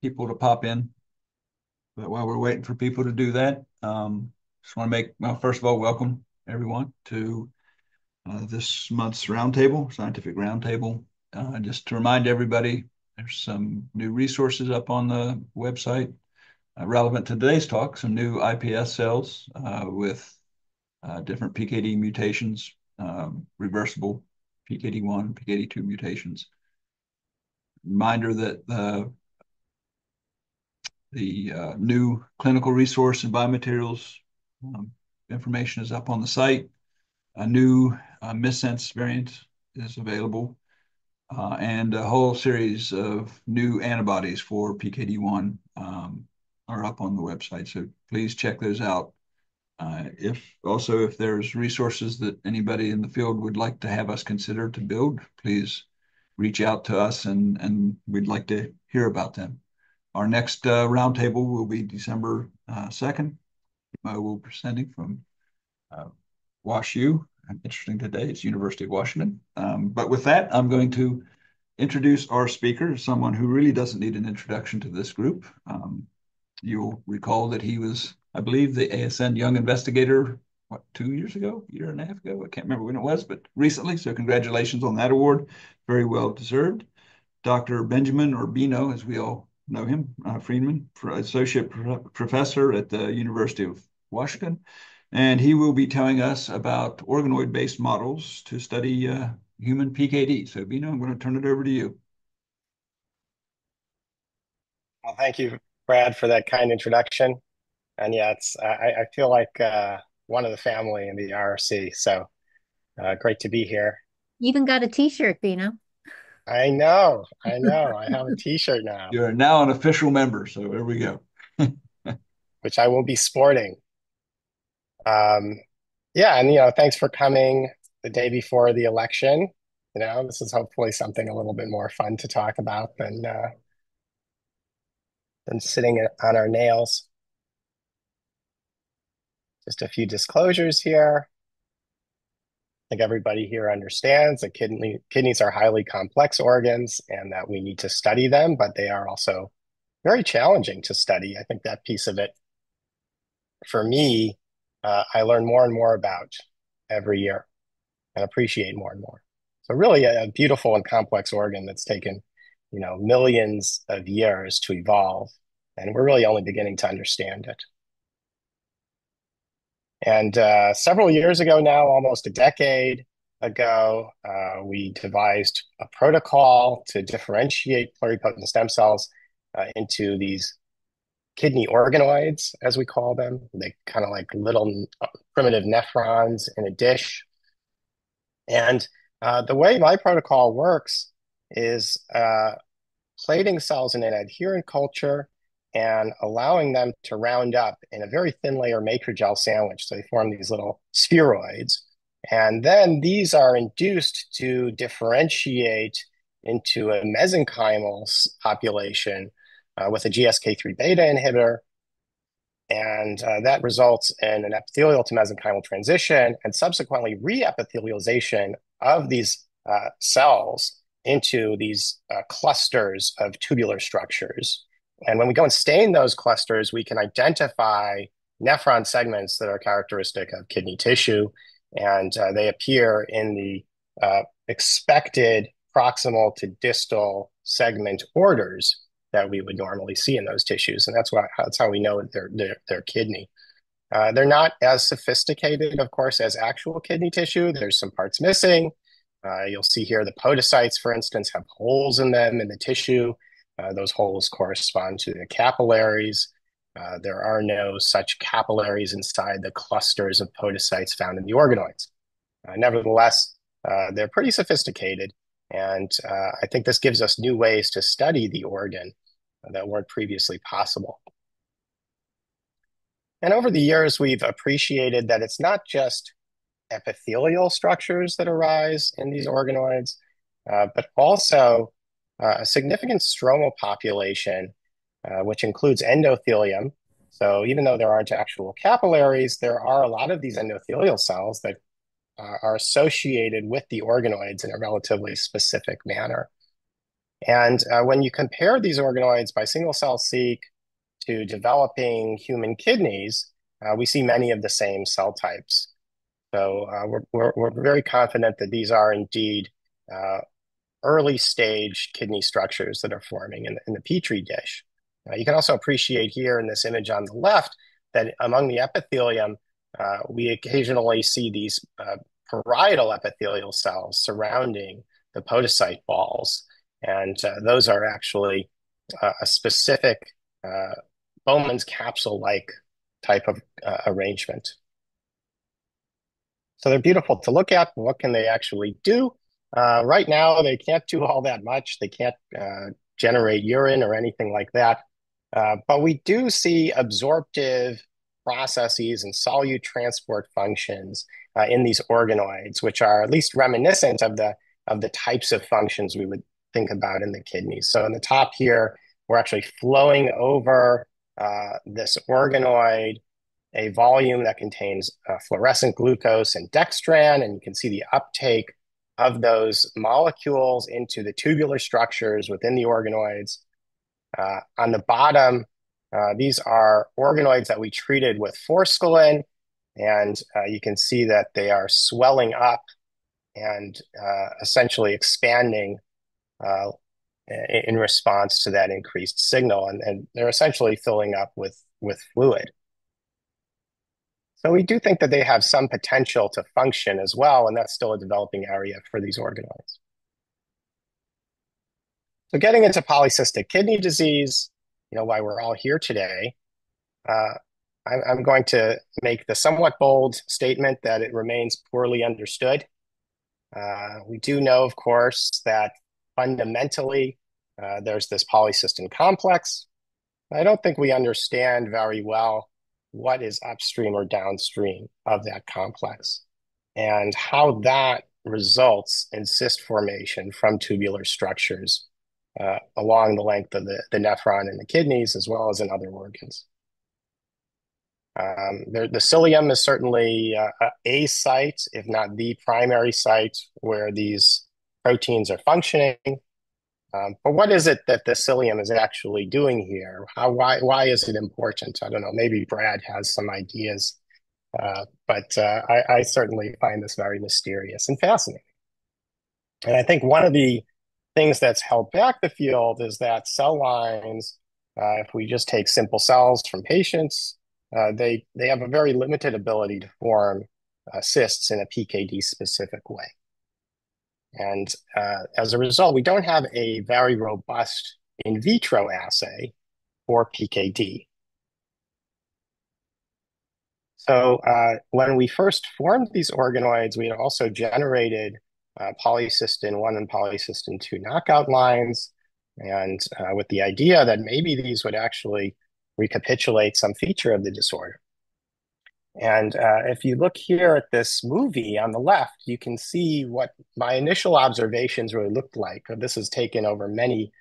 people to pop in. But while we're waiting for people to do that, um, just want to make, well, first of all, welcome everyone to uh, this month's roundtable, scientific roundtable. Uh, just to remind everybody, there's some new resources up on the website uh, relevant to today's talk, some new iPS cells uh, with uh, different PKD mutations, um, reversible PKD1, PKD2 mutations. Reminder that the the uh, new clinical resource and biomaterials um, information is up on the site. A new uh, missense variant is available, uh, and a whole series of new antibodies for PKD1 um, are up on the website. So please check those out. Uh, if also if there's resources that anybody in the field would like to have us consider to build, please reach out to us and and we'd like to hear about them. Our next uh, roundtable will be December uh, 2nd. we'll be presenting from uh, WashU. Interesting today, it's University of Washington. Um, but with that, I'm going to introduce our speaker, someone who really doesn't need an introduction to this group. Um, you'll recall that he was, I believe, the ASN Young Investigator, what, two years ago, a year and a half ago? I can't remember when it was, but recently. So congratulations on that award. Very well deserved. Dr. Benjamin Urbino, as we all know him, uh, Friedman, associate professor at the University of Washington. And he will be telling us about organoid-based models to study uh, human PKD. So, Bino, I'm going to turn it over to you. Well, thank you, Brad, for that kind introduction. And yeah, it's I, I feel like uh, one of the family in the RRC. So uh, great to be here. You even got a T-shirt, Bino. I know, I know. I have a T-shirt now. You are now an official member, so there we go. Which I will be sporting. Um, yeah, and you know, thanks for coming the day before the election. You know, this is hopefully something a little bit more fun to talk about than uh, than sitting on our nails. Just a few disclosures here think everybody here understands that kidney, kidneys are highly complex organs and that we need to study them, but they are also very challenging to study. I think that piece of it, for me, uh, I learn more and more about every year and appreciate more and more. So really a, a beautiful and complex organ that's taken, you know, millions of years to evolve. And we're really only beginning to understand it. And uh, several years ago now, almost a decade ago, uh, we devised a protocol to differentiate pluripotent stem cells uh, into these kidney organoids, as we call them. They kind of like little uh, primitive nephrons in a dish. And uh, the way my protocol works is uh, plating cells in an adherent culture and allowing them to round up in a very thin layer matrigel sandwich. So they form these little spheroids. And then these are induced to differentiate into a mesenchymal population uh, with a GSK3 beta inhibitor. And uh, that results in an epithelial to mesenchymal transition and subsequently reepithelialization of these uh, cells into these uh, clusters of tubular structures. And when we go and stain those clusters, we can identify nephron segments that are characteristic of kidney tissue, and uh, they appear in the uh, expected proximal to distal segment orders that we would normally see in those tissues, and that's why that's how we know they're they're, they're kidney. Uh, they're not as sophisticated, of course, as actual kidney tissue. There's some parts missing. Uh, you'll see here the podocytes, for instance, have holes in them in the tissue those holes correspond to the capillaries. Uh, there are no such capillaries inside the clusters of podocytes found in the organoids. Uh, nevertheless, uh, they're pretty sophisticated, and uh, I think this gives us new ways to study the organ that weren't previously possible. And over the years, we've appreciated that it's not just epithelial structures that arise in these organoids, uh, but also uh, a significant stromal population, uh, which includes endothelium. So even though there aren't actual capillaries, there are a lot of these endothelial cells that uh, are associated with the organoids in a relatively specific manner. And uh, when you compare these organoids by single-cell-seq to developing human kidneys, uh, we see many of the same cell types. So uh, we're, we're, we're, very confident that these are indeed early stage kidney structures that are forming in, in the Petri dish. Uh, you can also appreciate here in this image on the left that among the epithelium, uh, we occasionally see these uh, parietal epithelial cells surrounding the podocyte balls. And uh, those are actually uh, a specific Bowman's capsule-like type of arrangement. So they're beautiful to look at. What can they actually do? Uh, right now, they can't do all that much. They can't uh, generate urine or anything like that. Uh, but we do see absorptive processes and solute transport functions uh, in these organoids, which are at least reminiscent of the of the types of functions we would think about in the kidneys. So in the top here, we're actually flowing over uh, this organoid a volume that contains uh, fluorescent glucose and dextran, and you can see the uptake of those molecules into the tubular structures within the organoids. Uh, on the bottom, uh, these are organoids that we treated with forskolin, and uh, you can see that they are swelling up and uh, essentially expanding uh, in response to that increased signal, and, and they're essentially filling up with, with fluid. So we do think that they have some potential to function as well, and that's still a developing area for these organoids. So getting into polycystic kidney disease, you know, why we're all here today, uh, I'm, I'm going to make the somewhat bold statement that it remains poorly understood. Uh, we do know, of course, that fundamentally uh, there's this polycystin complex. I don't think we understand very well what is upstream or downstream of that complex and how that results in cyst formation from tubular structures uh, along the length of the, the nephron in the kidneys as well as in other organs. Um, the, the cilium is certainly uh, a site, if not the primary site, where these proteins are functioning. Um, but what is it that the cilium is actually doing here? How, why, why is it important? I don't know. Maybe Brad has some ideas, uh, but uh, I, I, certainly find this very mysterious and fascinating. And I think one of the things that's held back the field is that cell lines, uh, if we just take simple cells from patients, uh, they, they have a very limited ability to form uh, cysts in a PKD specific way. And uh, as a result, we don't have a very robust in vitro assay for PKD. So uh, when we first formed these organoids, we had also generated uh, polycystin 1 and polycystin 2 knockout lines, and uh, with the idea that maybe these would actually recapitulate some feature of the disorder. And uh, if you look here at this movie on the left, you can see what my initial observations really looked like. This is taken over many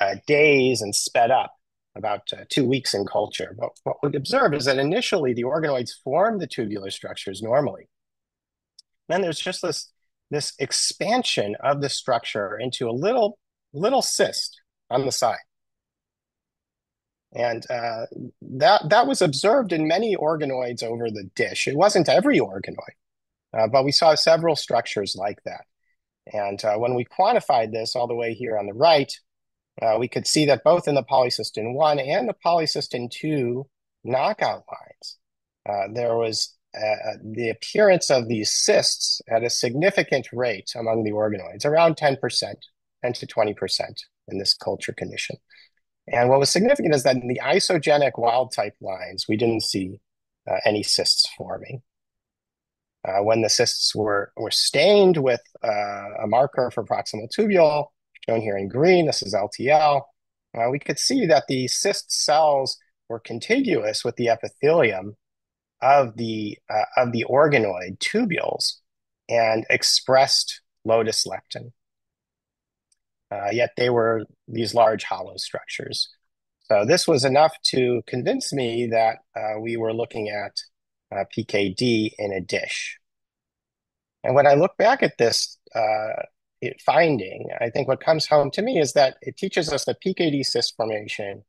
uh, days and sped up about uh, two weeks in culture. But what we observe is that initially the organoids form the tubular structures normally. Then there's just this, this expansion of the structure into a little, little cyst on the side. And uh, that, that was observed in many organoids over the dish. It wasn't every organoid, uh, but we saw several structures like that. And uh, when we quantified this all the way here on the right, uh, we could see that both in the polycystin 1 and the polycystin 2 knockout lines, uh, there was uh, the appearance of these cysts at a significant rate among the organoids, around 10%, 10 to 20% in this culture condition. And what was significant is that in the isogenic wild type lines, we didn't see uh, any cysts forming. Uh, when the cysts were, were stained with uh, a marker for proximal tubule, shown here in green, this is LTL, uh, we could see that the cyst cells were contiguous with the epithelium of the, uh, of the organoid tubules and expressed lotus lectin. Uh, yet they were these large hollow structures. So this was enough to convince me that uh, we were looking at uh, PKD in a dish. And when I look back at this uh, finding, I think what comes home to me is that it teaches us that PKD cyst formation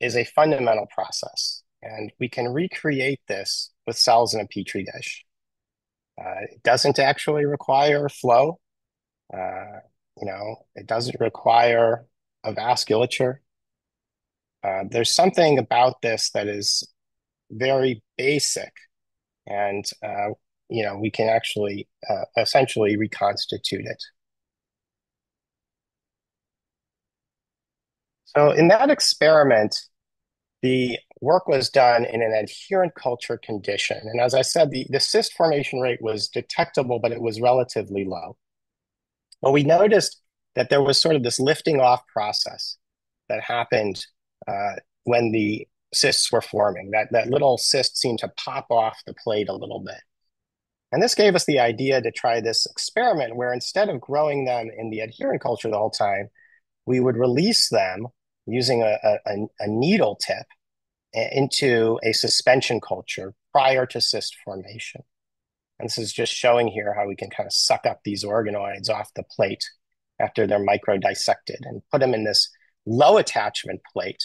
is a fundamental process, and we can recreate this with cells in a petri dish. Uh, it doesn't actually require flow. Uh, you know, it doesn't require a vasculature. Uh, there's something about this that is very basic, and uh, you know, we can actually uh, essentially reconstitute it. So in that experiment, the work was done in an adherent culture condition. And as I said, the, the cyst formation rate was detectable, but it was relatively low. Well, we noticed that there was sort of this lifting off process that happened uh, when the cysts were forming. That, that little cyst seemed to pop off the plate a little bit. And this gave us the idea to try this experiment where instead of growing them in the adherent culture the whole time, we would release them using a, a, a needle tip into a suspension culture prior to cyst formation. And this is just showing here how we can kind of suck up these organoids off the plate after they're micro dissected and put them in this low attachment plate.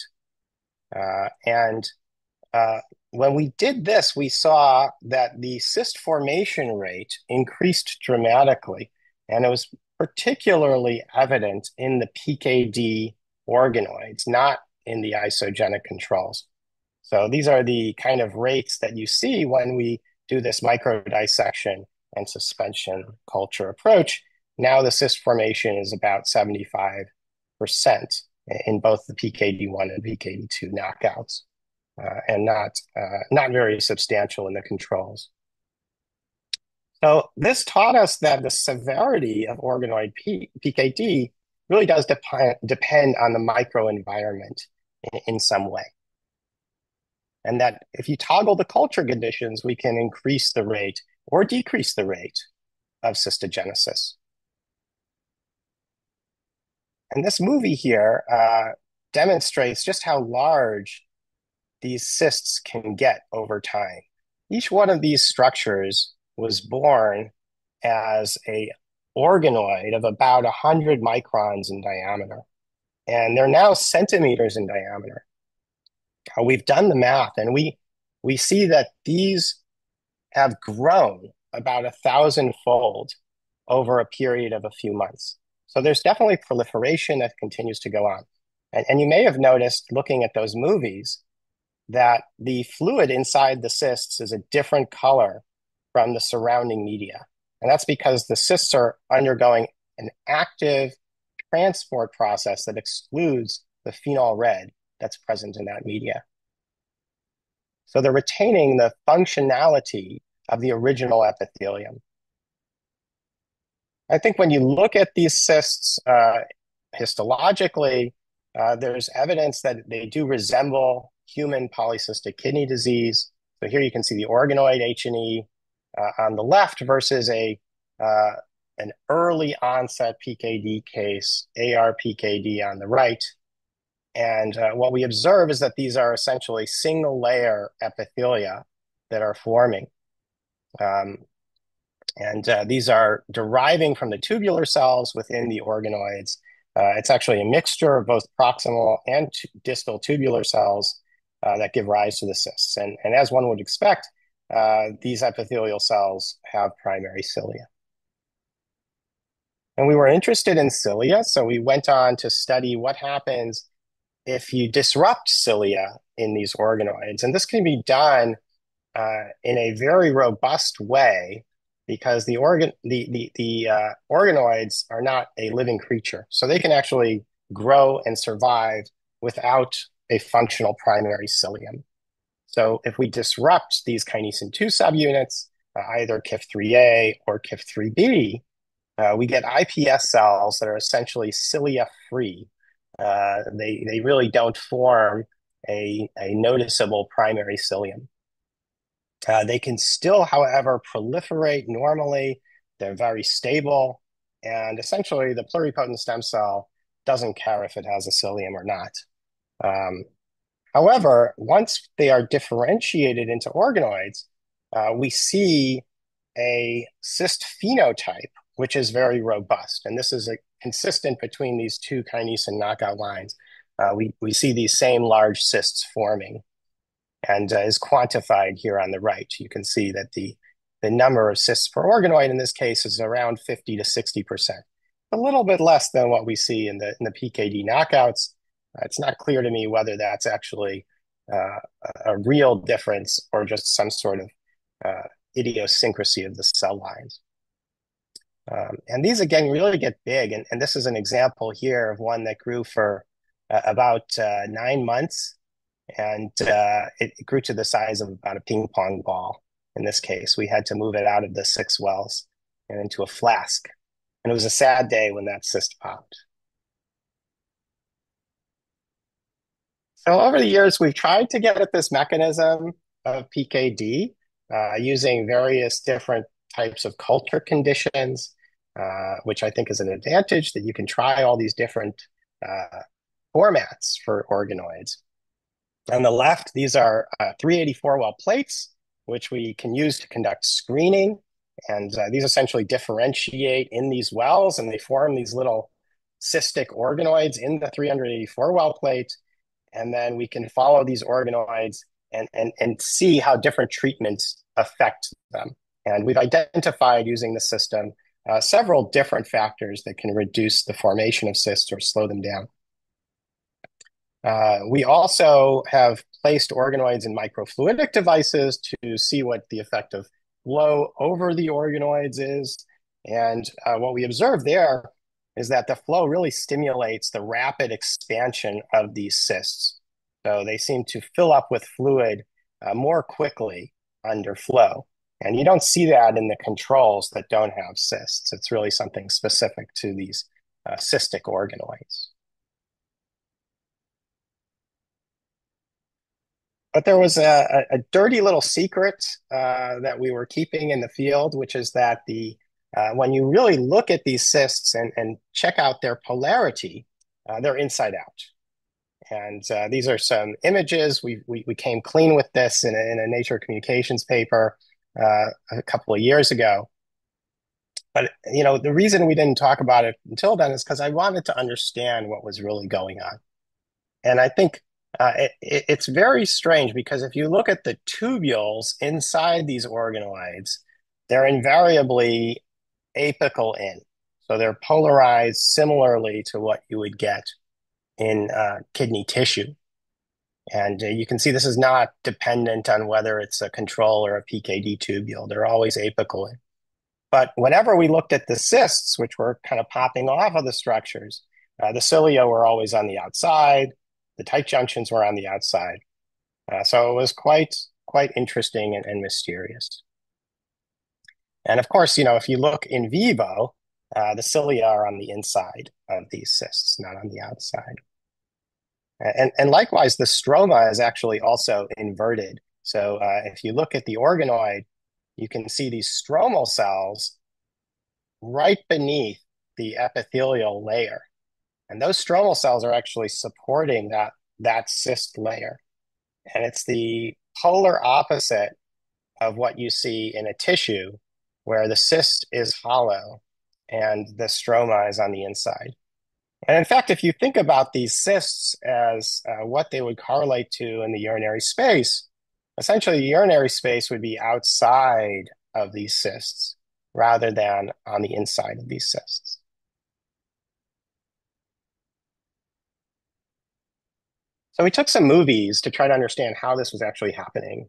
Uh, and uh, when we did this, we saw that the cyst formation rate increased dramatically. And it was particularly evident in the PKD organoids, not in the isogenic controls. So these are the kind of rates that you see when we do this micro dissection and suspension culture approach. Now the cyst formation is about 75% in both the PKD1 and PKD2 knockouts, uh, and not, uh, not very substantial in the controls. So this taught us that the severity of organoid P PKD really does depend, depend on the microenvironment in, in some way. And that if you toggle the culture conditions, we can increase the rate or decrease the rate of cystogenesis. And this movie here uh, demonstrates just how large these cysts can get over time. Each one of these structures was born as a organoid of about 100 microns in diameter. And they're now centimeters in diameter. We've done the math and we, we see that these have grown about a thousandfold over a period of a few months. So there's definitely proliferation that continues to go on. And, and you may have noticed looking at those movies that the fluid inside the cysts is a different color from the surrounding media. And that's because the cysts are undergoing an active transport process that excludes the phenol red that's present in that media. So they're retaining the functionality of the original epithelium. I think when you look at these cysts uh, histologically, uh, there's evidence that they do resemble human polycystic kidney disease. So here you can see the organoid H&E uh, on the left versus a uh, an early onset PKD case, ARPKD on the right. And uh, what we observe is that these are essentially single layer epithelia that are forming. Um, and uh, these are deriving from the tubular cells within the organoids. Uh, it's actually a mixture of both proximal and distal tubular cells uh, that give rise to the cysts. And, and as one would expect, uh, these epithelial cells have primary cilia. And we were interested in cilia, so we went on to study what happens if you disrupt cilia in these organoids. And this can be done uh, in a very robust way because the organ the the, the uh, organoids are not a living creature, so they can actually grow and survive without a functional primary cilium. So if we disrupt these kinesin 2 subunits, uh, either KIF3A or KIF3B, uh, we get IPS cells that are essentially cilia free. Uh, they, they really don't form a, a noticeable primary cilium. Uh, they can still, however, proliferate normally. They're very stable. And essentially, the pluripotent stem cell doesn't care if it has a cilium or not. Um, However, once they are differentiated into organoids, uh, we see a cyst phenotype which is very robust. And this is a, consistent between these two kinesin knockout lines. Uh, we, we see these same large cysts forming and uh, is quantified here on the right. You can see that the, the number of cysts per organoid in this case is around 50 to 60%, a little bit less than what we see in the, in the PKD knockouts. Uh, it's not clear to me whether that's actually uh, a real difference or just some sort of uh, idiosyncrasy of the cell lines. Um, and these again really get big. And, and this is an example here of one that grew for uh, about uh, nine months. And uh, it, grew to the size of about a ping pong ball in this case. We had to move it out of the six wells and into a flask. And it was a sad day when that cyst popped. So over the years, we've tried to get at this mechanism of PKD uh, using various different types of culture conditions, uh, which I think is an advantage that you can try all these different uh, formats for organoids. On the left, these are uh, 384 well plates, which we can use to conduct screening. And uh, these essentially differentiate in these wells and they form these little cystic organoids in the 384 well plate. And then we can follow these organoids and, and, and see how different treatments affect them. And we've identified using the system uh, several different factors that can reduce the formation of cysts or slow them down. Uh, we also have placed organoids in microfluidic devices to see what the effect of flow over the organoids is. And uh, what we observe there is that the flow really stimulates the rapid expansion of these cysts. So they seem to fill up with fluid uh, more quickly under flow. And you don't see that in the controls that don't have cysts. It's really something specific to these uh, cystic organoids. But there was a, a dirty little secret uh, that we were keeping in the field, which is that the uh, when you really look at these cysts and, and check out their polarity, uh, they're inside out. And uh, these are some images. We, we, we came clean with this in a, in a Nature Communications paper uh, a couple of years ago. But you know, the reason we didn't talk about it until then is because I wanted to understand what was really going on. And I think uh, it, it, it's very strange because if you look at the tubules inside these organoids, they're invariably apical in. So they're polarized similarly to what you would get in uh, kidney tissue. And uh, you can see this is not dependent on whether it's a control or a PKD tubule. They're always apical. But whenever we looked at the cysts, which were kind of popping off of the structures, uh, the cilia were always on the outside. The tight junctions were on the outside. Uh, so it was quite quite interesting and, and, mysterious. And of course, you know, if you look in vivo, the cilia are on the inside of these cysts, not on the outside. And, and likewise, the stroma is actually also inverted. So uh, if you look at the organoid, you can see these stromal cells right beneath the epithelial layer. And those stromal cells are actually supporting that, that cyst layer. And it's the polar opposite of what you see in a tissue where the cyst is hollow and the stroma is on the inside. And in fact, if you think about these cysts as uh, what they would correlate to in the urinary space, essentially the urinary space would be outside of these cysts rather than on the inside of these cysts. So we took some movies to try to understand how this was actually happening.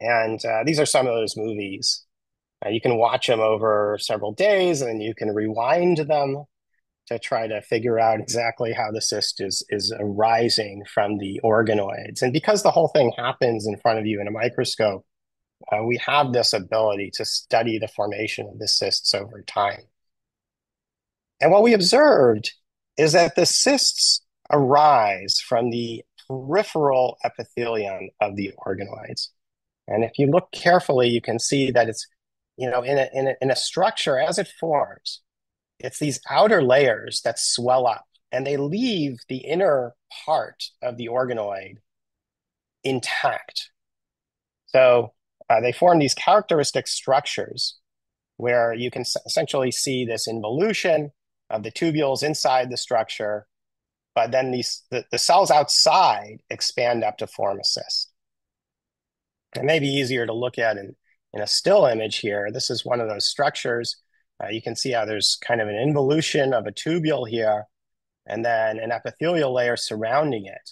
And uh, these are some of those movies. Uh, you can watch them over several days and then you can rewind them to try to figure out exactly how the cyst is is arising from the organoids. And because the whole thing happens in front of you in a microscope, uh, we have this ability to study the formation of the cysts over time. And what we observed is that the cysts arise from the peripheral epithelium of the organoids. And if you look carefully, you can see that it's, you know, in a, in a, in a structure as it forms, it's these outer layers that swell up and they leave the inner part of the organoid intact. So uh, they form these characteristic structures where you can essentially see this involution of the tubules inside the structure, but then these the, the cells outside expand up to form a cyst. It may be easier to look at in, in a still image here. This is one of those structures. Uh, you can see how there's kind of an involution of a tubule here, and then an epithelial layer surrounding it.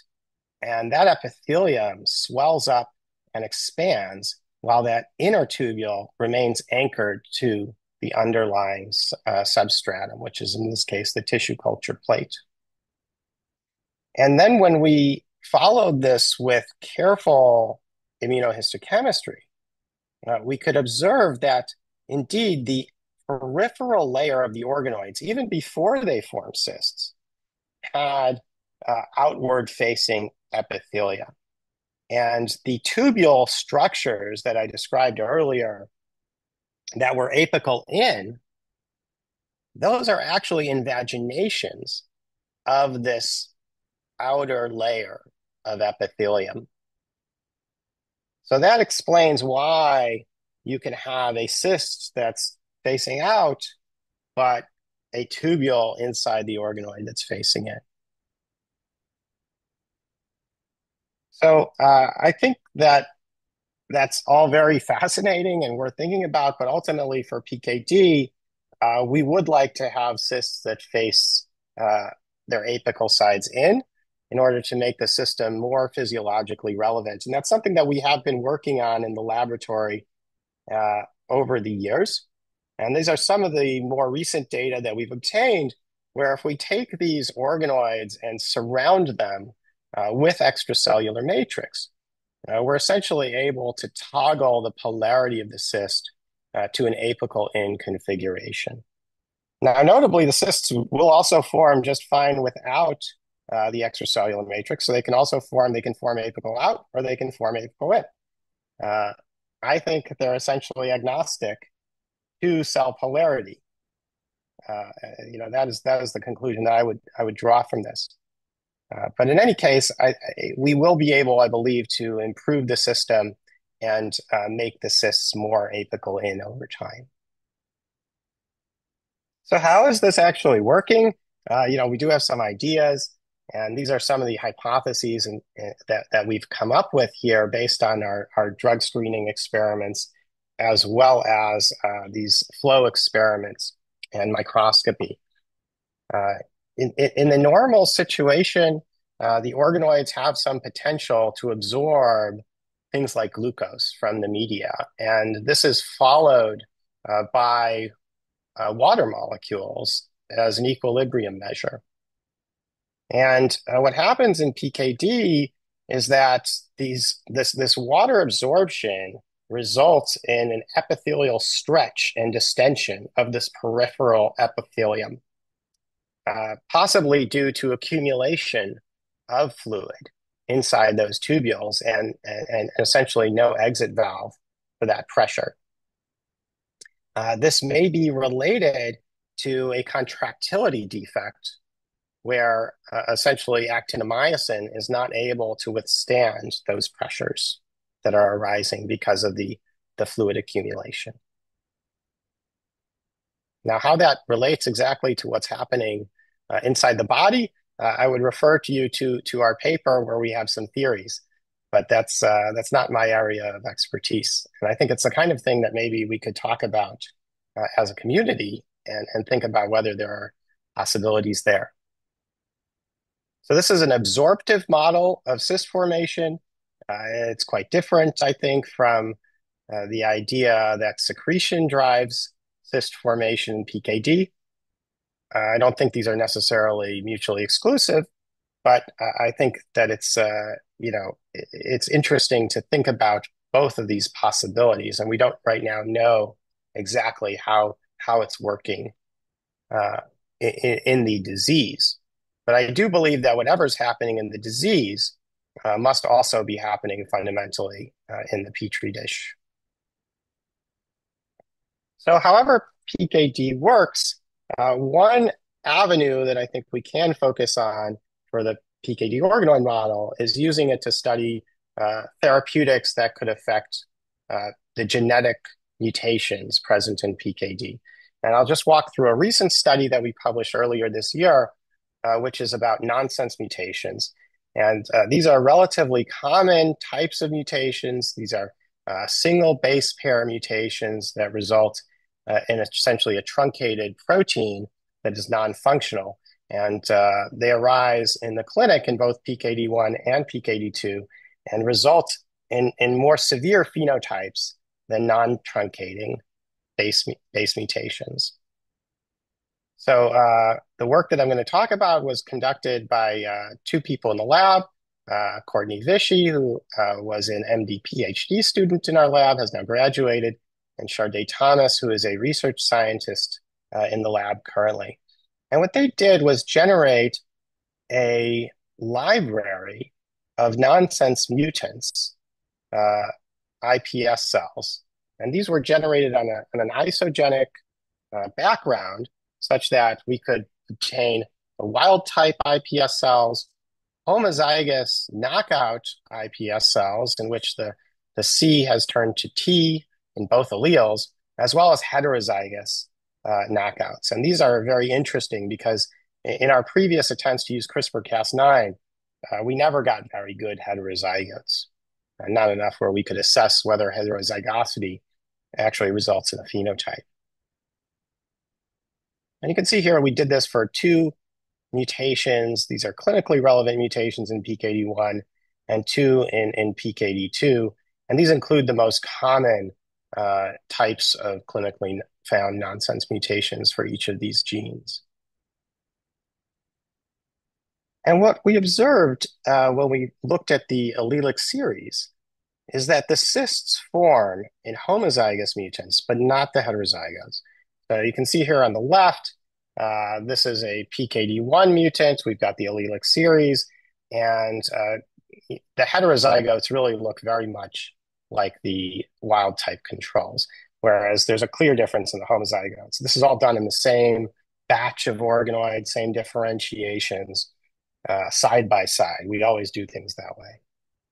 And that epithelium swells up and expands while that inner tubule remains anchored to the underlying uh, substratum, which is in this case the tissue culture plate. And then when we followed this with careful immunohistochemistry, uh, we could observe that indeed the peripheral layer of the organoids, even before they form cysts, had uh, outward facing epithelia. And the tubule structures that I described earlier that were apical in, those are actually invaginations of this outer layer of epithelium. So that explains why you can have a cyst that's facing out, but a tubule inside the organoid that's facing it. So uh, I think that that's all very fascinating and worth thinking about. But ultimately, for PKD, uh, we would like to have cysts that face uh, their apical sides in in order to make the system more physiologically relevant. And that's something that we have been working on in the laboratory uh, over the years. And these are some of the more recent data that we've obtained, where if we take these organoids and surround them uh, with extracellular matrix, uh, we're essentially able to toggle the polarity of the cyst uh, to an apical in configuration. Now, notably, the cysts will also form just fine without uh, the extracellular matrix. So they can also form, they can form apical out or they can form apical in. Uh, I think they're essentially agnostic to cell polarity. Uh, you know, that is that is the conclusion that I would I would draw from this. Uh, but in any case, I, I, we will be able, I believe, to improve the system and uh, make the cysts more apical in over time. So how is this actually working? Uh, you know, we do have some ideas, and these are some of the hypotheses and, that, that we've come up with here based on our, our drug screening experiments, as well as uh, these flow experiments and microscopy. Uh, in, in the normal situation, uh, the organoids have some potential to absorb things like glucose from the media. And this is followed uh, by uh, water molecules as an equilibrium measure. And uh, what happens in PKD is that these this this water absorption results in an epithelial stretch and distension of this peripheral epithelium. Uh, possibly due to accumulation of fluid inside those tubules and, and, essentially no exit valve for that pressure. Uh, this may be related to a contractility defect where uh, essentially actinomyosin is not able to withstand those pressures that are arising because of the, the fluid accumulation. Now, how that relates exactly to what's happening uh, inside the body, uh, I would refer to you to to our paper where we have some theories, but that's uh, that's not my area of expertise. And I think it's the kind of thing that maybe we could talk about uh, as a community and and think about whether there are possibilities there. So this is an absorptive model of cyst formation. Uh, it's quite different, I think, from uh, the idea that secretion drives cyst formation PKD. Uh, I don't think these are necessarily mutually exclusive, but I think that it's uh, you know it's interesting to think about both of these possibilities, and we don't right now know exactly how how it's working uh, in, in, the disease. But I do believe that whatever's happening in the disease uh, must also be happening fundamentally uh, in the petri dish. So, however PKD works, uh, one avenue that I think we can focus on for the PKD organoid model is using it to study uh, therapeutics that could affect uh, the genetic mutations present in PKD. And I'll just walk through a recent study that we published earlier this year, uh, which is about nonsense mutations. And uh, these are relatively common types of mutations. These are uh, single base pair mutations that result uh, in essentially a truncated protein that is non-functional. And uh, they arise in the clinic in both PKD1 and PKD2 and result in, in more severe phenotypes than non-truncating base, base mutations. So uh, the work that I'm going to talk about was conducted by uh, two people in the lab. Uh, Courtney Vishy, who uh, was an MD PhD student in our lab, has now graduated, and Sharday Thomas, who is a research scientist uh, in the lab currently. And what they did was generate a library of nonsense mutants, uh, IPS cells. And these were generated on, a, on an isogenic background such that we could obtain wild type IPS cells, homozygous knockout IPS cells, in which the, the C has turned to T in both alleles, as well as heterozygous uh, knockouts. And these are very interesting because in our previous attempts to use CRISPR-Cas9, uh, we never got very good heterozygotes, uh, not enough where we could assess whether heterozygosity actually results in a phenotype. And you can see here we did this for two mutations. These are clinically relevant mutations in PKD1 and two in, in PKD2. And these include the most common uh, types of clinically found nonsense mutations for each of these genes. And what we observed uh, when we looked at the allelic series is that the cysts form in homozygous mutants, but not the heterozygotes. So you can see here on the left, uh, this is a PKD1 mutant. We've got the allelic series, and uh, the heterozygotes really look very much like the wild type controls, whereas there's a clear difference in the homozygotes. This is all done in the same batch of organoids, same differentiations, uh, side by side. We always do things that way.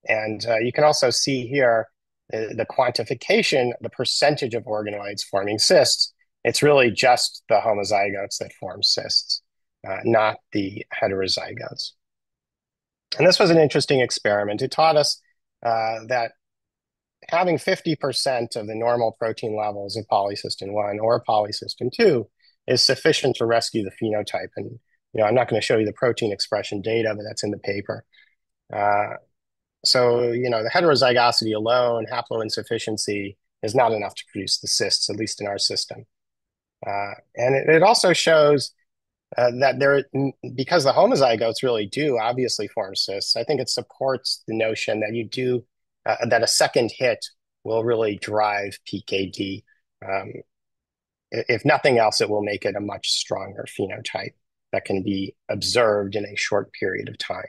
And uh, you can also see here the, the quantification, the percentage of organoids forming cysts. It's really just the homozygotes that form cysts, uh, not the heterozygotes. And this was an interesting experiment. It taught us uh, that having 50% of the normal protein levels of polycystin 1 or polycystin 2 is sufficient to rescue the phenotype. And you know, I'm not going to show you the protein expression data, but that's in the paper. Uh, so, you know, the heterozygosity alone, haploinsufficiency, is not enough to produce the cysts, at least in our system. Uh, and it, it, also shows uh, that there, because the homozygotes really do obviously form cysts, I think it supports the notion that you do, uh, that a second hit will really drive PKD. Um, if nothing else, it will make it a much stronger phenotype that can be observed in a short period of time.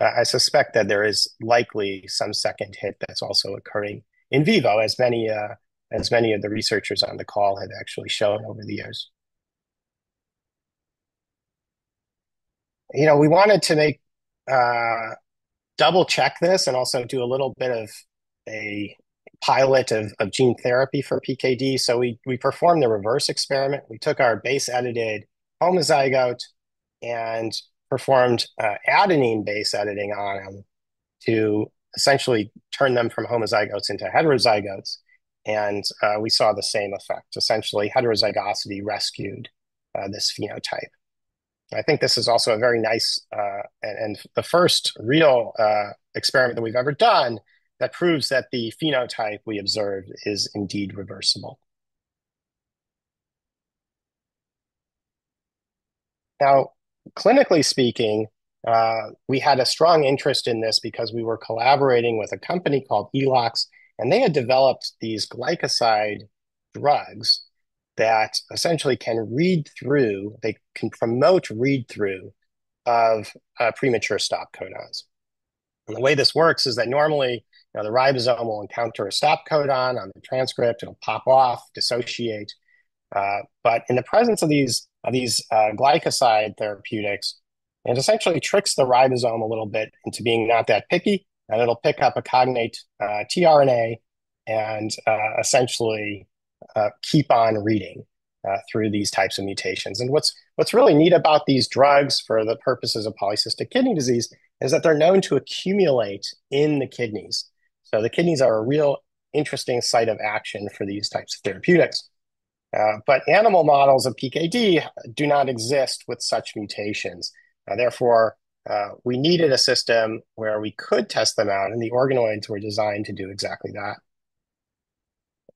I suspect that there is likely some second hit that's also occurring in vivo, as many uh, as many of the researchers on the call have actually shown over the years. You know, we wanted to make uh, double check this and also do a little bit of a pilot of, of gene therapy for PKD. So we we performed the reverse experiment. We took our base edited homozygote and performed uh, adenine base editing on them to essentially turn them from homozygotes into heterozygotes. And uh, we saw the same effect. Essentially, heterozygosity rescued uh, this phenotype. I think this is also a very nice uh, and, and, the first real uh, experiment that we've ever done that proves that the phenotype we observed is indeed reversible. Now, clinically speaking, uh, we had a strong interest in this because we were collaborating with a company called Elox, and they had developed these glycoside drugs that essentially can read through, they can promote read through of uh, premature stop codons. And the way this works is that normally you know, the ribosome will encounter a stop codon on the transcript, it'll pop off, dissociate. Uh, but in the presence of these of these uh, glycoside therapeutics, it essentially tricks the ribosome a little bit into being not that picky, and it'll pick up a cognate uh, tRNA and uh, essentially uh, keep on reading uh, through these types of mutations. And what's what's really neat about these drugs for the purposes of polycystic kidney disease is that they're known to accumulate in the kidneys. So the kidneys are a real interesting site of action for these types of therapeutics. Uh, but animal models of PKD do not exist with such mutations. Uh, therefore, uh, we needed a system where we could test them out, and the organoids were designed to do exactly that.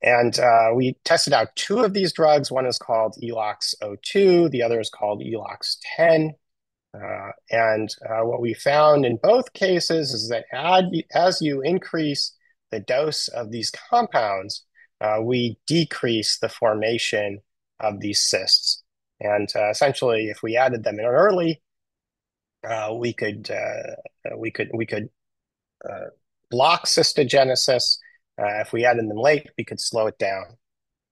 And uh, we tested out two of these drugs. One is called ELOX-02, the other is called ELOX-10. Uh, and uh, what we found in both cases is that as you increase the dose of these compounds, uh, we decrease the formation of these cysts. And essentially, if we added them in early, uh, we could we could we could block cystogenesis uh, if we added them late, we could slow it down.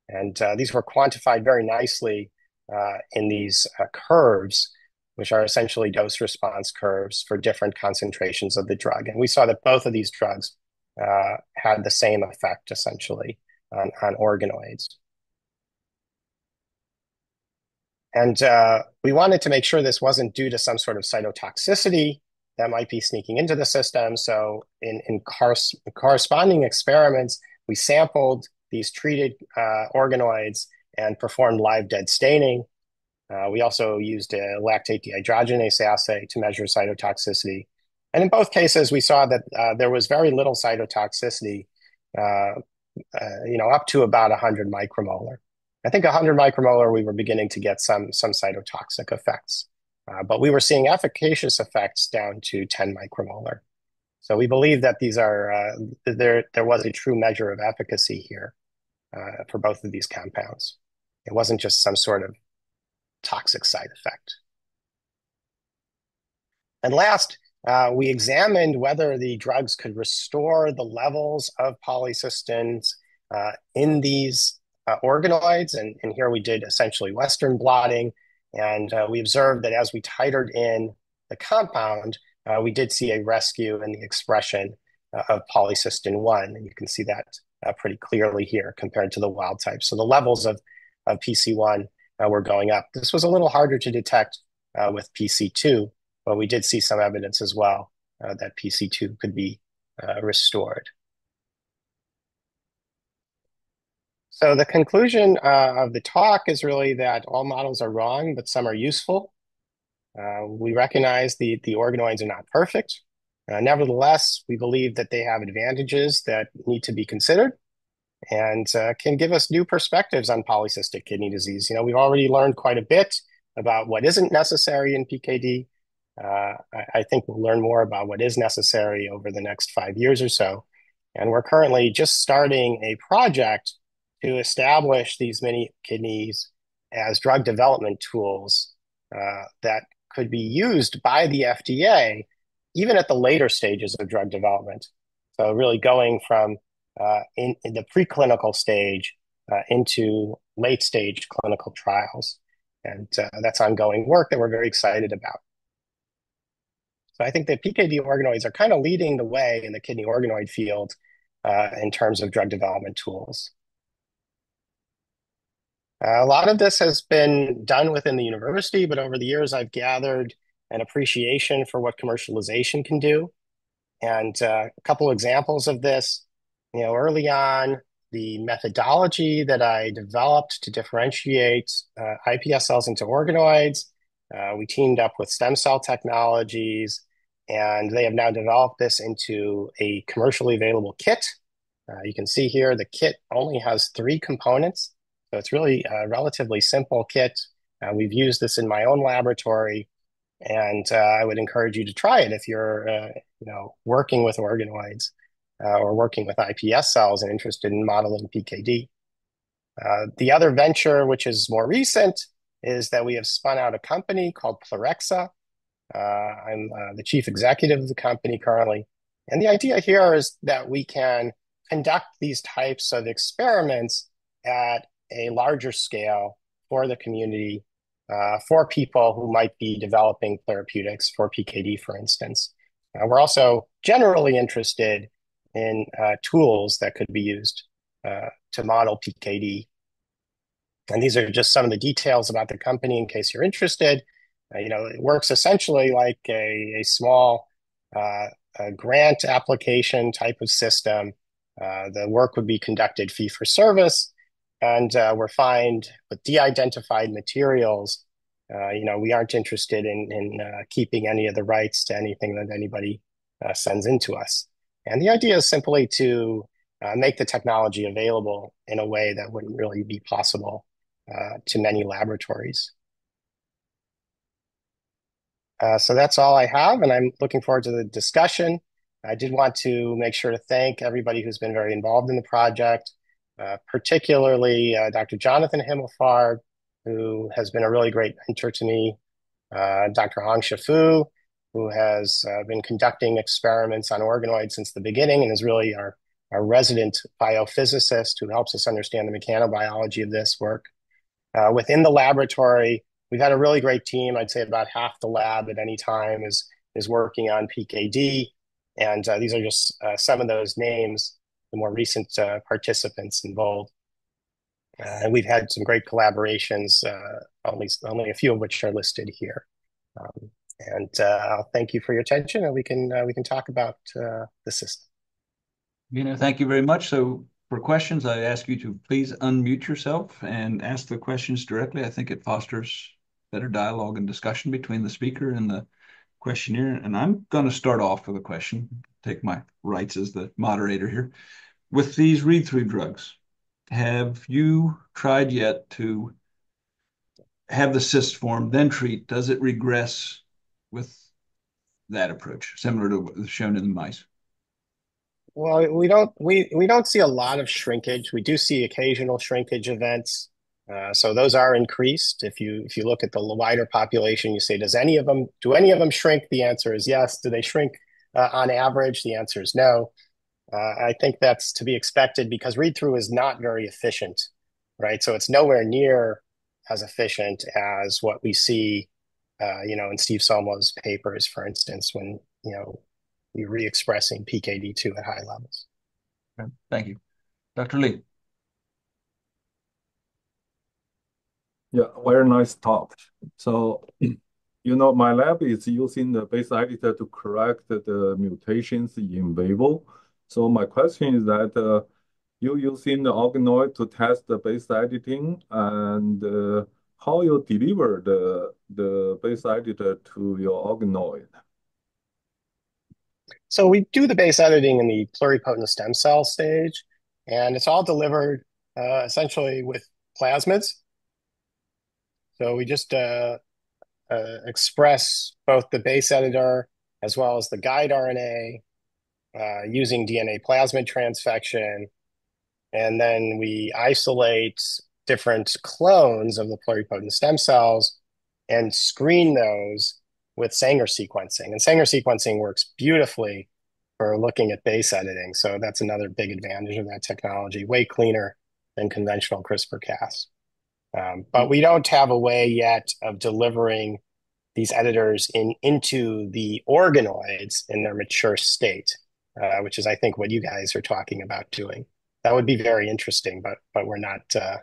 And uh, these were quantified very nicely uh, in these curves, which are essentially dose response curves for different concentrations of the drug. And we saw that both of these drugs had the same effect, essentially, on, on organoids. And uh, we wanted to make sure this wasn't due to some sort of cytotoxicity that might be sneaking into the system. So in, in corresponding experiments, we sampled these treated uh, organoids and performed live dead staining. Uh, we also used a lactate dehydrogenase assay to measure cytotoxicity. And in both cases, we saw that uh, there was very little cytotoxicity, uh, uh, you know, up to about 100 micromolar. I think 100 micromolar, we were beginning to get some, some cytotoxic effects. Uh, but we were seeing efficacious effects down to 10 micromolar. So we believe that these are uh, there. There was a true measure of efficacy here uh, for both of these compounds. It wasn't just some sort of toxic side effect. And last, uh, we examined whether the drugs could restore the levels of polycystins uh, in these uh, organoids. And, and here we did essentially Western blotting and uh, we observed that as we titered in the compound, uh, we did see a rescue in the expression uh, of polycystin 1. And you can see that uh, pretty clearly here compared to the wild type. So the levels of, of PC1 uh, were going up. This was a little harder to detect with PC2, but we did see some evidence as well that PC2 could be restored. So the conclusion uh, of the talk is really that all models are wrong, but some are useful. Uh, we recognize the, the organoids are not perfect. Uh, nevertheless, we believe that they have advantages that need to be considered and uh, can give us new perspectives on polycystic kidney disease. You know, we've already learned quite a bit about what isn't necessary in PKD. Uh, I, I think we'll learn more about what is necessary over the next five years or so. And we're currently just starting a project to establish these mini kidneys as drug development tools uh, that could be used by the FDA even at the later stages of drug development. So, really going from uh, in, in, the preclinical stage uh, into late stage clinical trials. And uh, that's ongoing work that we're very excited about. So, I think that PKD organoids are kind of leading the way in the kidney organoid field uh, in terms of drug development tools. Uh, a lot of this has been done within the university, but over the years, I've gathered an appreciation for what commercialization can do. And uh, a couple examples of this, you know, early on, the methodology that I developed to differentiate uh, iPS cells into organoids, uh, we teamed up with stem cell technologies, and they have now developed this into a commercially available kit. Uh, you can see here the kit only has three components. So it's really a relatively simple kit. Uh, we've used this in my own laboratory, and uh, I would encourage you to try it if you're, uh, you know, working with organoids uh, or working with iPS cells and interested in modeling PKD. Uh, the other venture, which is more recent, is that we have spun out a company called Plerexa. Uh, I'm the chief executive of the company currently, and the idea here is that we can conduct these types of experiments at a larger scale for the community uh, for people who might be developing therapeutics for PKD, for instance. Uh, we're also generally interested in uh, tools that could be used to model PKD. And these are just some of the details about the company in case you're interested. You know, it works essentially like a small grant application type of system. The work would be conducted fee for service, and uh, we're fine with de-identified materials. Uh, you know, we aren't interested in in uh, keeping any of the rights to anything that anybody sends into us. And the idea is simply to make the technology available in a way that wouldn't really be possible to many laboratories. So that's all I have, and I'm looking forward to the discussion. I did want to make sure to thank everybody who's been very involved in the project, Uh, particularly uh, Dr. Jonathan Himmelfarb, who has been a really great mentor to me, uh, Dr. Angsha Fu, who has been conducting experiments on organoids since the beginning and is really our our resident biophysicist who helps us understand the mechanobiology of this work. Within the laboratory, we've had a really great team. I'd say about half the lab at any time is working on PKD, and these are just some of those names, the more recent uh, participants involved. Uh, and we've had some great collaborations, uh, at least only a few of which are listed here. Um, and I'll thank you for your attention, and we can uh we can talk about the system. Bino, thank you very much. So for questions, I ask you to please unmute yourself and ask the questions directly. I think it fosters better dialogue and discussion between the speaker and the questioner. And I'm gonna start off with a question, take my rights as the moderator here. With these read-through drugs, have you tried yet to have the cyst form, then treat? Does it regress with that approach, similar to what was shown in the mice? Well, we don't we we don't see a lot of shrinkage. We do see occasional shrinkage events, uh, so those are increased. If you if you look at the wider population, you say, "Does any of them do any of them shrink?" The answer is yes. Do they shrink Uh, on average? The answer is no. Uh, I think that's to be expected because read-through is not very efficient, right? So it's nowhere near as efficient as what we see, uh, you know, in Steve Somlo's papers, for instance, when, you know, you're re-expressing PKD2 at high levels. Okay. Thank you. Dr. Lee. Yeah, very nice talk. So, you know, my lab is using the base editor to correct the mutations in vivo. So my question is that, uh, you using the organoid to test the base editing, and, uh, how you deliver the the base editor to your organoid? So we do the base editing in the pluripotent stem cell stage, and it's all delivered uh, essentially with plasmids. So we just Uh, express both the base editor as well as the guide RNA uh, using DNA plasmid transfection, and then we isolate different clones of the pluripotent stem cells and screen those with Sanger sequencing. And Sanger sequencing works beautifully for looking at base editing, so that's another big advantage of that technology. Way cleaner than conventional CRISPR-Cas. But we don't have a way yet of delivering these editors in into the organoids in their mature state, which is, I think, what you guys are talking about doing. That would be very interesting, but but we're not uh,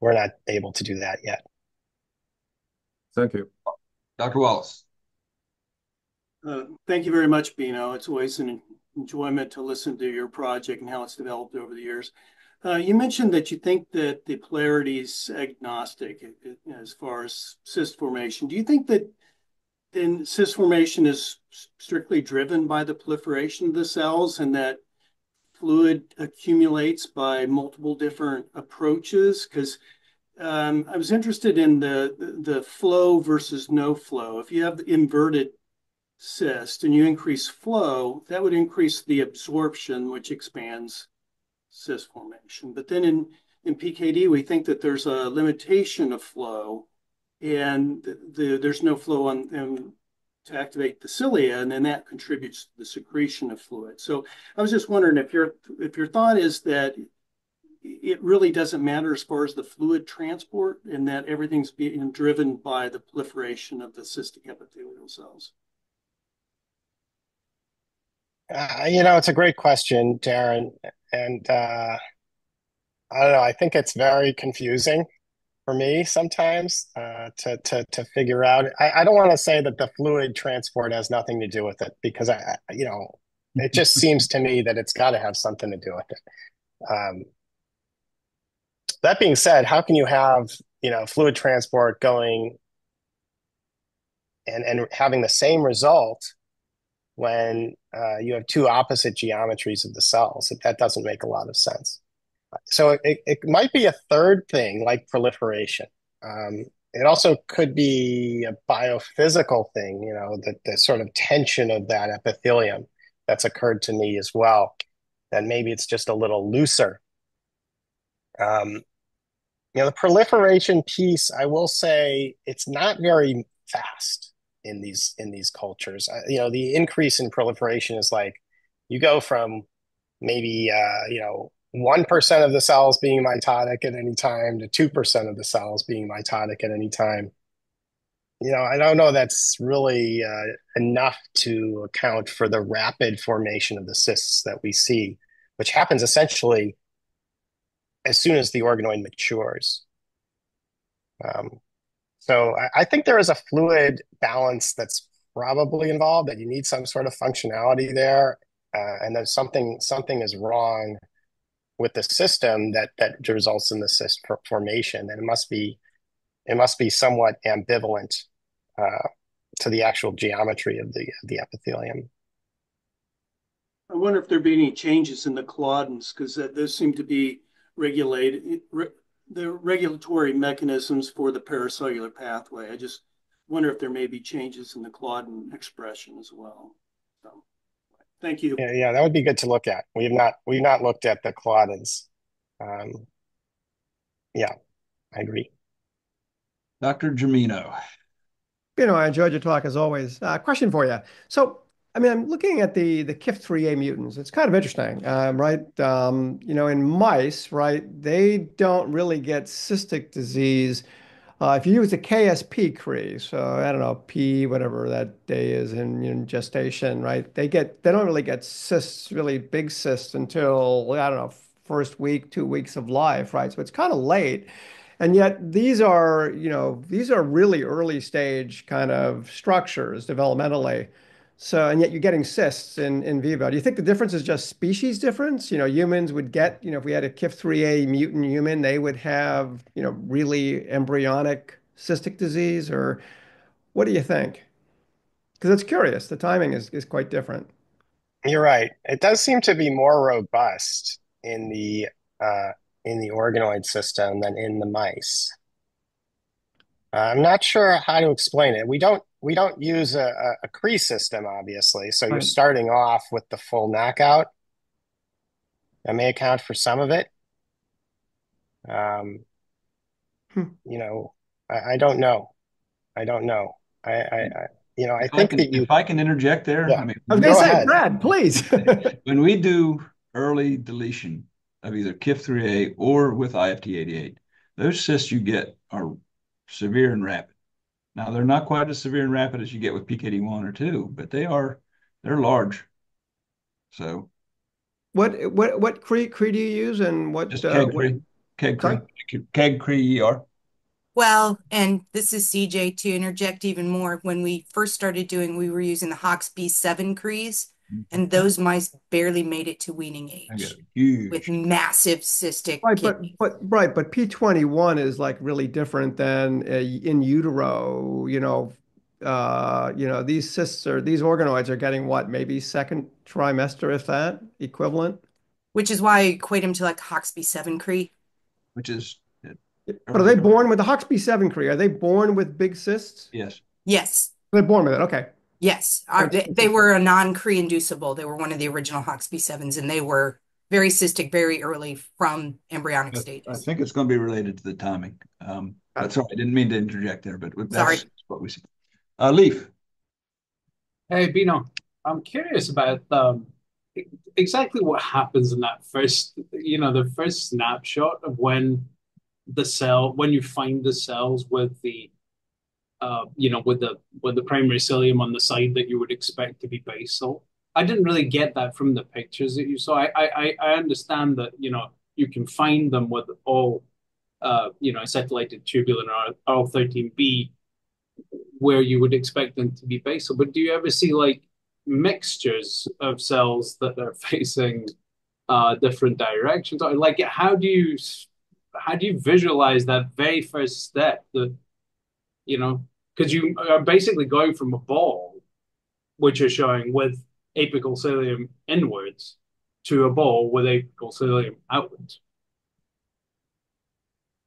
we're not able to do that yet. Thank you. Dr. Wallace? Uh, Thank you very much, Bino. It's always an enjoyment to listen to your project and how it's developed over the years. Uh, you mentioned that you think that the polarity is agnostic uh, uh, as far as cyst formation. Do you think that then cyst formation is strictly driven by the proliferation of the cells, and that fluid accumulates by multiple different approaches? 'Cause um, I was interested in the flow versus no flow. If you have the inverted cyst and you increase flow, that would increase the absorption, which expands cyst formation. But then in in PKD, we think that there's a limitation of flow, and the there's no flow on them to activate the cilia, and then that contributes to the secretion of fluid. So I was just wondering if your if your thought is that it really doesn't matter as far as the fluid transport, and that everything's being driven by the proliferation of the cystic epithelial cells? Uh, you know, it's a great question, Darren, and I don't know. I think it's very confusing for me sometimes uh, to to to figure out. I, I don't want to say that the fluid transport has nothing to do with it because I, I you know, it just seems to me that it's got to have something to do with it. Um, that being said, how can you have you know fluid transport going and and having the same result when uh, you have two opposite geometries of the cells? That doesn't make a lot of sense. So it, it might be a third thing like proliferation. Um, it also could be a biophysical thing, you know, the, the sort of tension of that epithelium that's occurred to me as well. That maybe it's just a little looser. Um, you know, the proliferation piece, I will say it's not very fast in these in these cultures. You know, the increase in proliferation is like you go from maybe uh, you know 1% of the cells being mitotic at any time to 2% of the cells being mitotic at any time. You know, I don't know that's really uh, enough to account for the rapid formation of the cysts that we see, which happens essentially as soon as the organoid matures. Um, so I, I think there is a fluid balance that's probably involved that you need some sort of functionality there, uh, and then something something is wrong with the system that that results in the cyst formation, and it must be it must be somewhat ambivalent uh, to the actual geometry of the the epithelium. I wonder if there'd be any changes in the claudins because those seem to be regulated re, the regulatory mechanisms for the paracellular pathway. I just wonder if there may be changes in the claudin expression as well. So. Thank you. Yeah, yeah, that would be good to look at. We've not we've not looked at the claudins. Um, yeah, I agree. Dr. Gemino. You know, I enjoyed your talk as always. Uh, question for you. So, I mean, I'm looking at the the KIF3A mutants. It's kind of interesting, um, right? Um, you know, in mice, right, they don't really get cystic disease uh, if you use the KSP Cree, so I don't know, P, whatever that day is in, in gestation, right? They get, they don't really get cysts, really big cysts until, I don't know, first week, two weeks of life, right? So it's kind of late. And yet these are, you know, these are really early stage kind of structures developmentally. So, and yet you're getting cysts in, in vivo. Do you think the difference is just species difference? You know, humans would get, you know, if we had a KIF3A mutant human, they would have, you know, really embryonic cystic disease, or what do you think? Because it's curious. The timing is, is quite different. You're right. It does seem to be more robust in the uh, in the organoid system than in the mice. I'm not sure how to explain it. We don't we don't use a, a, a Cree system, obviously. So you're starting off with the full knockout. That may account for some of it. Um, hmm. you know, I, I, don't know. I don't know. I, I, I you know, I if think can, that you. If I can interject there, yeah. I mean, I was going to say, ahead. Brad, please. when we do early deletion of either KIF3A or with IFT88, those cysts you get are severe and rapid. Now they're not quite as severe and rapid as you get with PKD1 or 2, but they are they're large. So what what what Cree Cree do you use and what just uh, Cree. Keg Cree. Keg Cree ER. Well, and this is CJ to interject even more. When we first started doing, we were using the HOXB7 Crees, and those mice barely made it to weaning age with massive cystic right but, but right but p21 is like really different than uh, in utero you know uh you know these cysts are these organoids are getting what maybe second trimester if that equivalent? Which is why i equate them to like hoxb7 cree. Which is but are they born with the hoxb7 cree? Are they born with big cysts? Yes. Yes. They're born with it okay Yes, Our, they, they, were a non-Cree inducible. They were one of the original HOXB7s, and they were very cystic very early from embryonic I, stages. I think it's going to be related to the timing. Um, that's all. I didn't mean to interject there, but that's Sorry. what we see. Uh, Leaf. Hey, Bino. I'm curious about um, exactly what happens in that first, you know, the first snapshot of when the cell, when you find the cells with the uh, you know, with the with the primary cilium on the side that you would expect to be basal. I didn't really get that from the pictures that you saw. I I I understand that you know you can find them with all, uh, you know, acetylated tubulin or IL-13B where you would expect them to be basal. But do you ever see like mixtures of cells that are facing uh, different directions? Or like, how do you how do you visualize that very first step that you know because you are basically going from a ball which are showing with apical cilium inwards to a ball with apical cilium outwards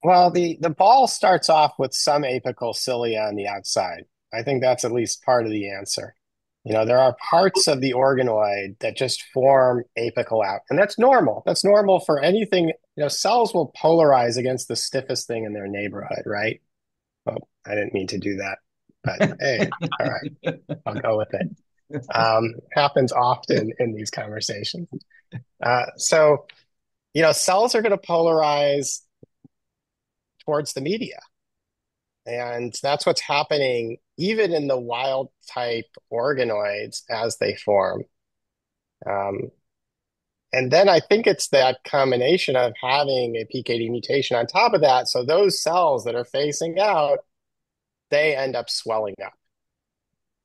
well the the ball starts off with some apical cilia on the outside i think that's at least part of the answer you know, there are parts of the organoid that just form apical out, and that's normal. That's normal for anything. You know, cells will polarize against the stiffest thing in their neighborhood, right? Well, I didn't mean to do that, but hey, all right, I'll go with it. Um, happens often in these conversations. Uh, so, you know, cells are going to polarize towards the media. And that's what's happening even in the wild type organoids as they form. Um, and then I think it's that combination of having a PKD mutation on top of that. So those cells that are facing out, they end up swelling up.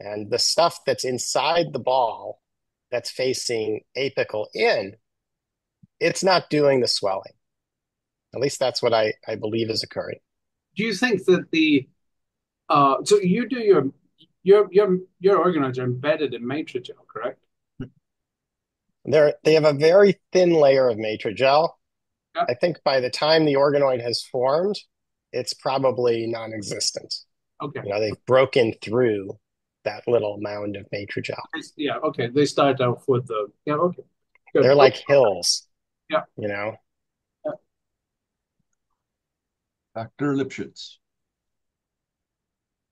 And the stuff that's inside the ball that's facing apical in, it's not doing the swelling. At least that's what I, I believe is occurring do you think that the uh, so you do your your your your organoids are embedded in matrigel? They're they have a very thin layer of matrigel. Yeah. I think by the time the organoid has formed, it's probably non-existent. Okay. You know, they've broken through that little mound of matrigel. Yeah. Okay. They start off with the yeah. Okay. Good. They're like hills. Yeah. You know. Dr. Lipschitz.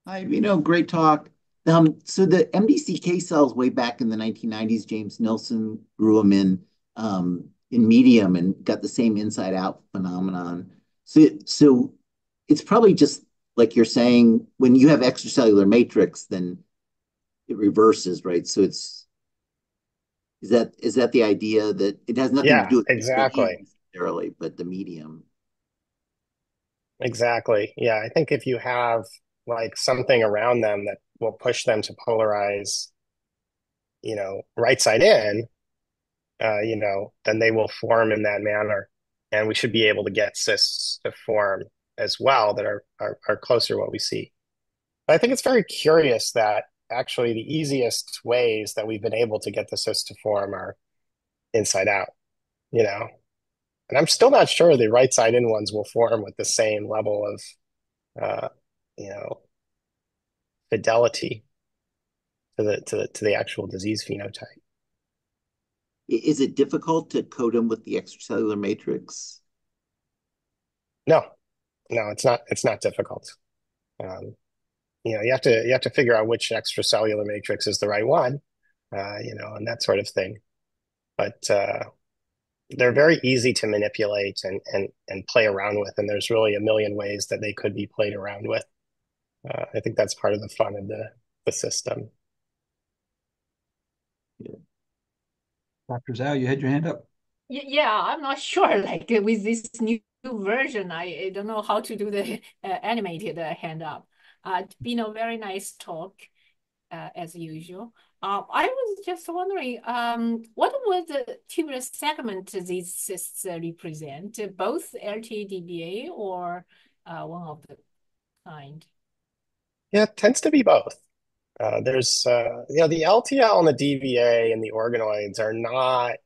Hi, you know, great talk. Um, so the MDCK cells way back in the 1990s, James Nilsson grew them in um, in medium and got the same inside out phenomenon. So, so it's probably just like you're saying, when you have extracellular matrix, then it reverses, right? So it's is that is that the idea that it has nothing yeah, to do with exactly necessarily, but the medium. Exactly. Yeah. I think if you have like something around them that will push them to polarize, you know, right side in, uh, you know, then they will form in that manner. And we should be able to get cysts to form as well that are, are, are closer what we see. But I think it's very curious that actually the easiest ways that we've been able to get the cysts to form are inside out, you know, and I'm still not sure the right side in ones will form with the same level of, uh, you know, fidelity to the to the to the actual disease phenotype. Is it difficult to code them with the extracellular matrix? No, no, it's not. It's not difficult. Um, you know, you have to you have to figure out which extracellular matrix is the right one, uh, you know, and that sort of thing. But uh, they're very easy to manipulate and and and play around with, and there's really a million ways that they could be played around with. Uh, I think that's part of the fun of the the system. Yeah. Dr. Zhao, you had your hand up. Yeah, I'm not sure. Like with this new version, I, I don't know how to do the uh, animated uh, hand up. Uh, been a very nice talk, uh, as usual. Uh, I was just wondering, um, what would the tubular segment these cysts represent? Both LTDBA or uh, one of the kind? Yeah, it tends to be both. Uh, there's, uh, you know, the LTL and the DVA and the organoids are not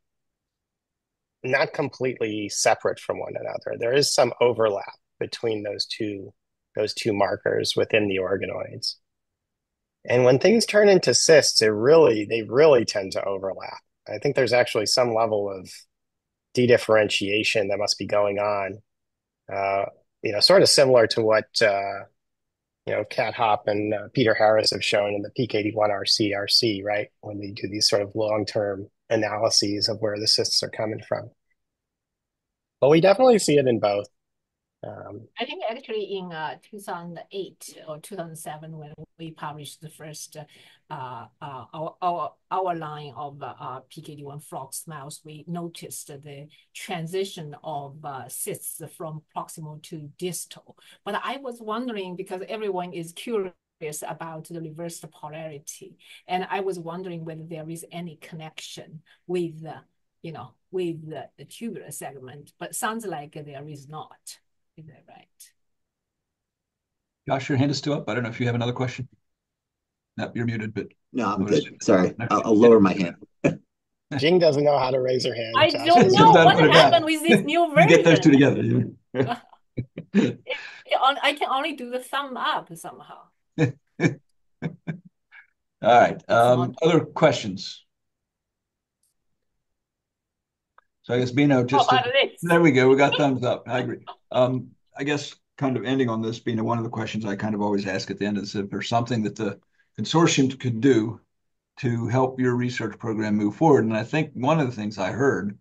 not completely separate from one another. There is some overlap between those two those two markers within the organoids. And when things turn into cysts, it really they really tend to overlap. I think there's actually some level of de-differentiation that must be going on. Uh, you know, sort of similar to what uh, you know Cat Hop and uh, Peter Harris have shown in the PKD1RC RC, right? When they do these sort of long-term analyses of where the cysts are coming from. But we definitely see it in both. Um, I think actually in uh, 2008 or 2007 when we published the first uh, uh, our, our, our line of uh, PKD1 flox mouse, we noticed the transition of uh, cysts from proximal to distal. But I was wondering because everyone is curious about the reversed polarity, and I was wondering whether there is any connection with, you know, with the tubular segment. But sounds like there is not. Is that right? Josh, your hand is still up. I don't know if you have another question. No, you're muted, but no, I'm good. Sorry, I'll, I'll lower my hand. Jing doesn't know how to raise her hand. I don't know what happened with this new version. get those two together. I can only do the thumb up somehow. All right. Um, other questions? So I guess Bino just oh, to, there we go. We got thumbs up. I agree. Um, I guess kind of ending on this, Bino, one of the questions I kind of always ask at the end is if there's something that the consortium could do to help your research program move forward. And I think one of the things I heard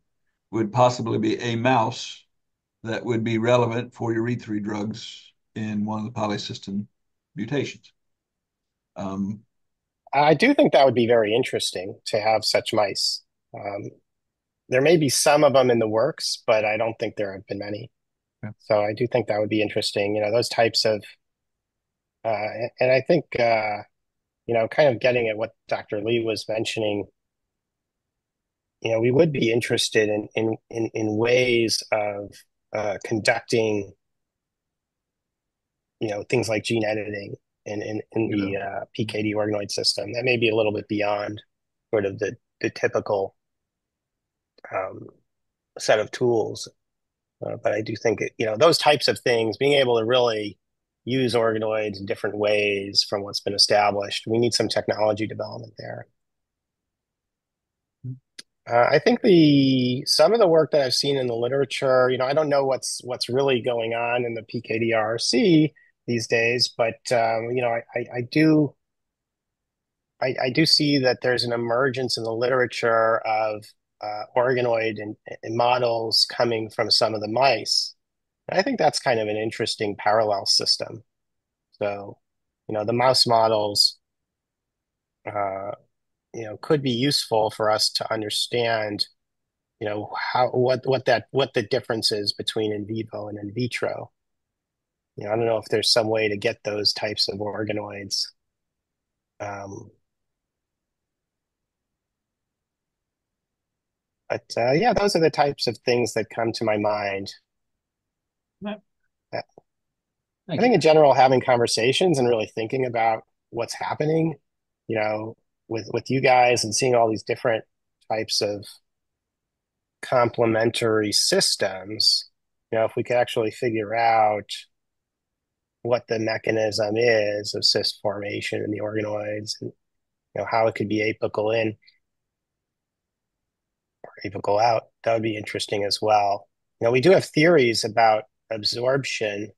would possibly be a mouse that would be relevant for your read-through drugs in one of the polysystem mutations. Um, I do think that would be very interesting to have such mice. Um, there may be some of them in the works, but I don't think there have been many. Yeah. So I do think that would be interesting. You know, those types of, uh, and I think, uh, you know, kind of getting at what Dr. Lee was mentioning. You know, we would be interested in in in, in ways of uh, conducting, you know, things like gene editing in in, in the uh, PKD organoid system. That may be a little bit beyond sort of the the typical um, set of tools. Uh, but I do think it, you know those types of things, being able to really use organoids in different ways from what's been established, we need some technology development there. Uh, I think the some of the work that I've seen in the literature, you know, I don't know what's what's really going on in the PKD-RRC these days, but um, you know, I, I, I do I, I, do see that there's an emergence in the literature of uh, organoid and, and, models coming from some of the mice. And I think that's kind of an interesting parallel system. So, you know, the mouse models, uh, you know, could be useful for us to understand, you know, how what what that what the difference is between in vivo and in vitro. You know, I don't know if there's some way to get those types of organoids um, But uh, yeah, those are the types of things that come to my mind. Yeah. I think in general, having conversations and really thinking about what's happening, you know, with with you guys and seeing all these different types of complementary systems, you know, if we could actually figure out what the mechanism is of cyst formation in the organoids and you know how it could be apical in people go out. That would be interesting as well. You know, we do have theories about absorption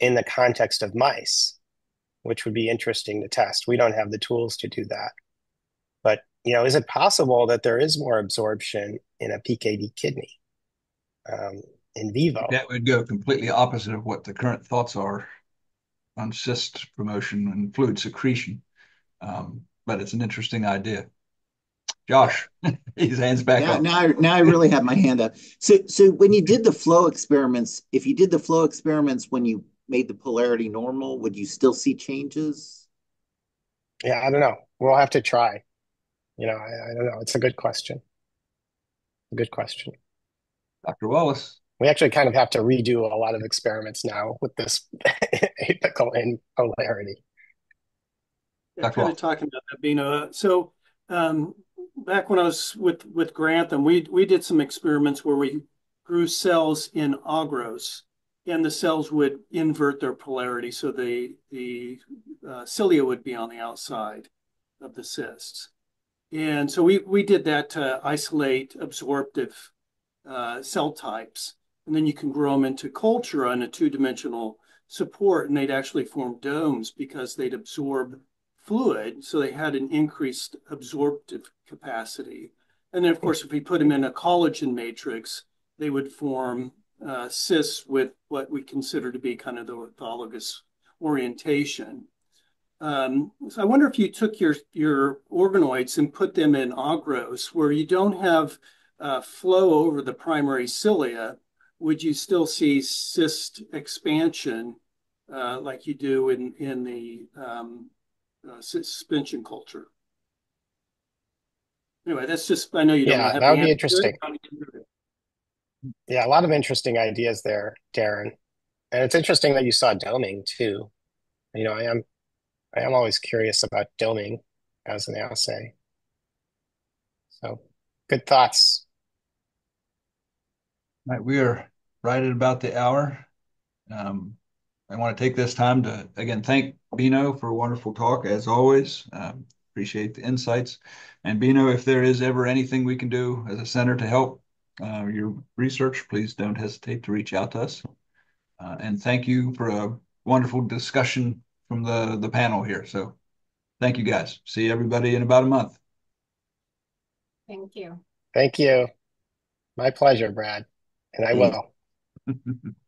in the context of mice, which would be interesting to test. We don't have the tools to do that. But, you know, is it possible that there is more absorption in a PKD kidney um, in vivo? That would go completely opposite of what the current thoughts are on cyst promotion and fluid secretion. Um, but it's an interesting idea. Josh, his hands back now, up. Now, now I really have my hand up. So, so when you did the flow experiments, if you did the flow experiments when you made the polarity normal, would you still see changes? Yeah, I don't know. We'll have to try. You know, I, I don't know. It's a good question. A good question. Dr. Wallace. We actually kind of have to redo a lot of experiments now with this apical in polarity. Yeah, kind of talking about that, Bino. So um, back when I was with with Grantham, we we did some experiments where we grew cells in agarose, and the cells would invert their polarity, so the the uh, cilia would be on the outside of the cysts. And so we we did that to isolate absorptive uh, cell types, and then you can grow them into culture on a two dimensional support, and they'd actually form domes because they'd absorb fluid, so they had an increased absorptive capacity. And then, of course, if we put them in a collagen matrix, they would form uh, cysts with what we consider to be kind of the orthologous orientation. Um, so I wonder if you took your your organoids and put them in agros where you don't have uh, flow over the primary cilia, would you still see cyst expansion uh, like you do in in the um, uh, suspension culture? Anyway, that's just I know you don't yeah, have that would be interesting. Yeah, a lot of interesting ideas there, Darren. And it's interesting that you saw doming too. You know, I am I am always curious about doming as an assay. So good thoughts. Right, we are right at about the hour. Um, I want to take this time to again thank Bino for a wonderful talk as always. Um, appreciate the insights. And Bino, if there is ever anything we can do as a center to help uh, your research, please don't hesitate to reach out to us. Uh, and thank you for a wonderful discussion from the, the panel here. So thank you guys. See everybody in about a month. Thank you. Thank you. My pleasure, Brad. And I will.